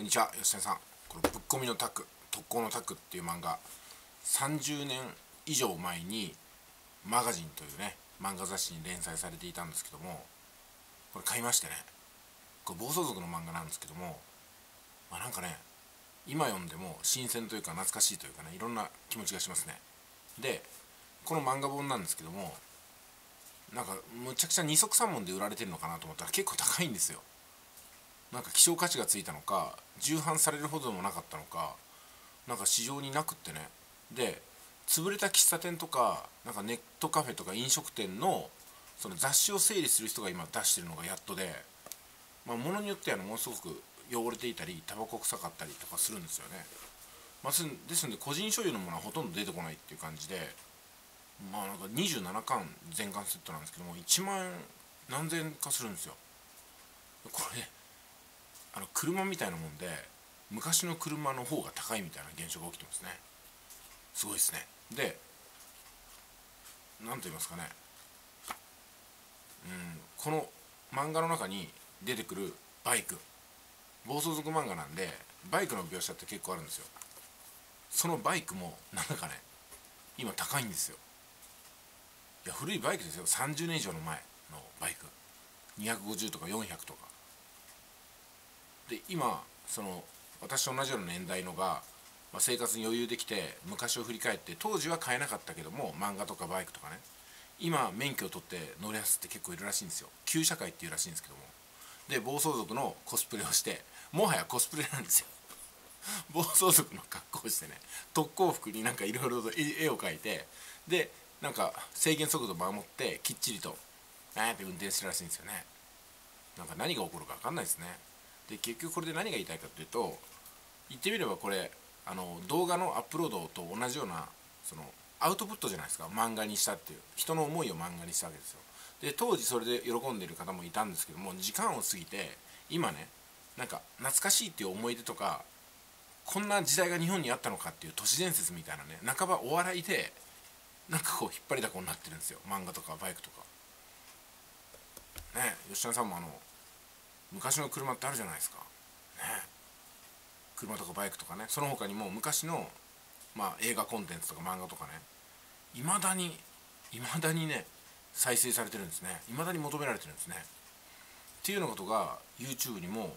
こんにちは吉田さん。この「ぶっこみのタク特攻のタク」っていう漫画30年以上前にマガジンというね漫画雑誌に連載されていたんですけどもこれ買いましてね。これ暴走族の漫画なんですけどもまあなんかね今読んでも新鮮というか懐かしいというかねいろんな気持ちがしますね。でこの漫画本なんですけどもなんかむちゃくちゃ二足三門で売られてるのかなと思ったら結構高いんですよ。なんか希少価値がついたのか重版されるほどでもなかったのかなんか市場になくってね。で潰れた喫茶店とかなんかネットカフェとか飲食店のその雑誌を整理する人が今出してるのがやっとで、まあ、ものによってはものすごく汚れていたりタバコ臭かったりとかするんですよね、まあ、ですので個人所有のものはほとんど出てこないっていう感じでまあなんか27巻全巻セットなんですけども1万何千円かするんですよ。これあの車みたいなもんで昔の車の方が高いみたいな現象が起きてますね。すごいですね。で何と言いますかね。うんこの漫画の中に出てくるバイク。暴走族漫画なんでバイクの描写って結構あるんですよ。そのバイクもなんだかね今高いんですよ。いや古いバイクですよ。30年以上の前のバイク。250とか400とか。で今その私と同じような年代のが、まあ、生活に余裕できて昔を振り返って当時は買えなかったけども漫画とかバイクとかね今免許を取って乗りやすって結構いるらしいんですよ。旧社会っていうらしいんですけども。で暴走族のコスプレをしてもはやコスプレなんですよ。暴走族の格好をしてね特攻服になんかいろいろと絵を描いてでなんか制限速度守ってきっちりとあーって運転してるらしいんですよね。なんか何が起こるか分かんないですね。で結局これで何が言いたいかというと言ってみればこれあの動画のアップロードと同じようなそのアウトプットじゃないですか。漫画にしたっていう。人の思いを漫画にしたわけですよ。で当時それで喜んでいる方もいたんですけども時間を過ぎて今ねなんか懐かしいっていう思い出とかこんな時代が日本にあったのかっていう都市伝説みたいなね半ばお笑いでなんかこう引っ張りだこになってるんですよ。漫画とかバイクとか。ね吉田さんもあの昔の車ってあるじゃないですか。ね。車とかバイクとかね。その他にも昔の、まあ、映画コンテンツとか漫画とかね。いまだにいまだにね再生されてるんですね。いまだに求められてるんですね。っていうようなことが YouTube にも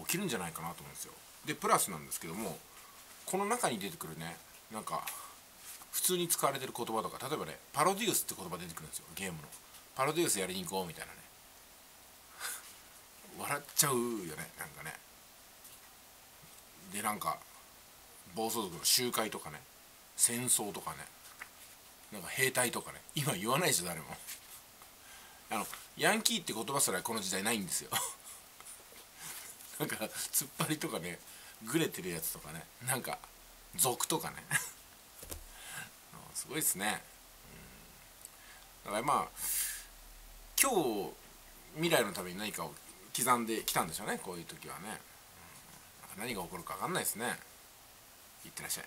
起きるんじゃないかなと思うんですよ。でプラスなんですけどもこの中に出てくるねなんか普通に使われてる言葉とか例えばねパロデュースって言葉出てくるんですよ。ゲームの。パロデュースやりに行こうみたいなね。笑っちゃうよねなんかね。でなんか暴走族の集会とかね戦争とかねなんか兵隊とかね今言わないですよ誰も。あのヤンキーって言葉すらこの時代ないんですよ。なんか突っ張りとかねグレてるやつとかねなんか族とかね。すごいですね、うん、だからまあ今日未来のために何かを刻んできたんでしょうね。こういう時はね、何が起こるか分かんないですね。いってらっしゃい。